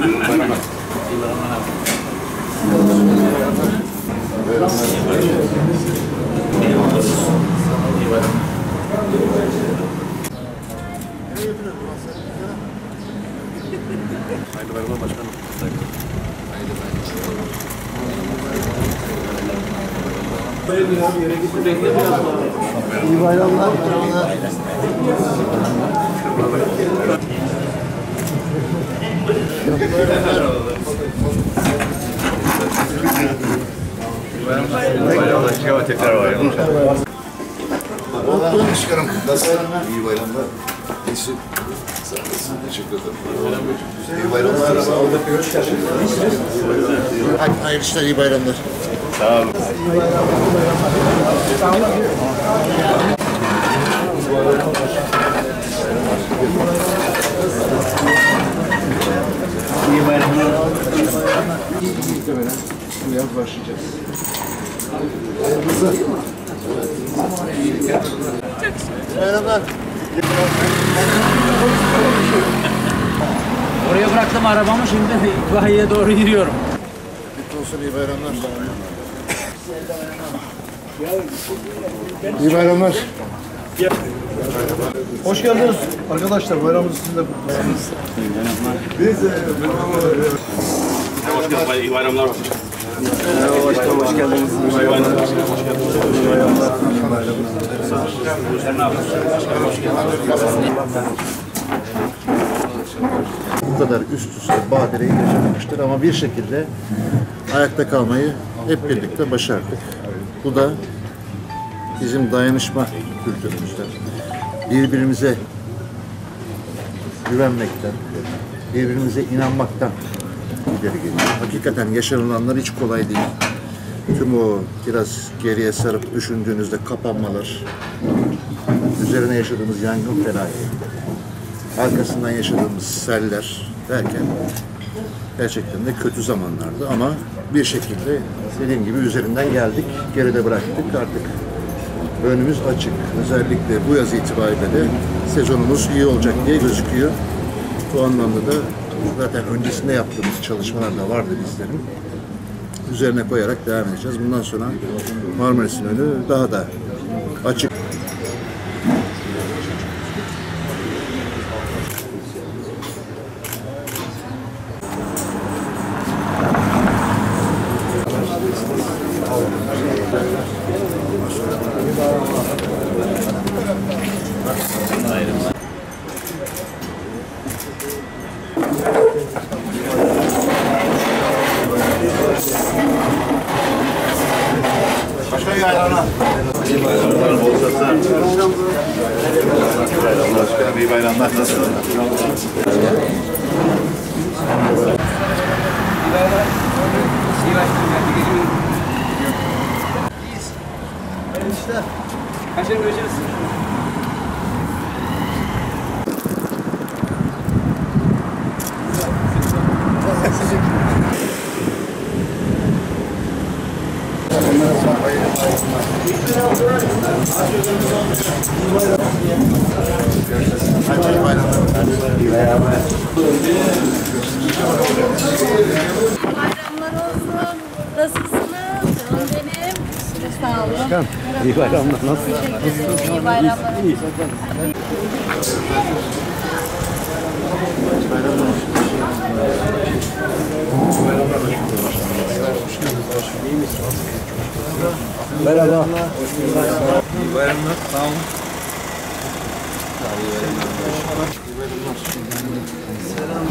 Hayırlı bayramlar başkanım. İyi bayramlar. bayramlar. Bayramlar. Tekrar bayramlar. Oğlum çıkarım. Nasılsın? İyi bayramlar. İyisin. Sağ olasın. Teşekkür ederim. İyi bayramlar. Sağ olun. Hayırlı işler, iyi bayramlar. Sağ olun. İyi Muhtemelen bu yaz başlayacağız. Hayırlısı. Oraya bıraktım arabamı şimdi itfaiyeye doğru yürüyorum. Mutlu olsun, iyi bayramlar. İyi bayramlar. Hoş geldiniz arkadaşlar. Bayramınız sizinle kutlu olsun. Bu kadar üst üste badireyi yaşamamıştır ama bir şekilde ayakta kalmayı hep birlikte başardık. Bu da bizim dayanışma kültürümüzden, birbirimize güvenmekten, birbirimize inanmaktan ileri geliyor. Hakikaten yaşanılanlar hiç kolay değil. Tüm o biraz geriye sarıp düşündüğünüzde kapanmalar, üzerine yaşadığımız yangın felaketi, arkasından yaşadığımız seller derken gerçekten de kötü zamanlardı ama bir şekilde dediğim gibi üzerinden geldik, geride bıraktık artık önümüz açık. Özellikle bu yaz itibariyle de sezonumuz iyi olacak diye gözüküyor. Bu anlamda da zaten öncesinde yaptığımız çalışmalar da vardı bizlerin. Üzerine koyarak devam edeceğiz. Bundan sonra Marmaris'in önü daha da açık. Başkanım iyi bayramlar. Nasılsın? Kaçırın görüşürüz. Bayramlar olsun. Nasılsınız? Canım benim. Sağ olun. İyi bayramlar. Nasıl? Teşekkür ederim. İyi bayramlar. Merhaba. Merhaba. İyi bayramlar. Sağ olun. İyi bayramlar. Selam.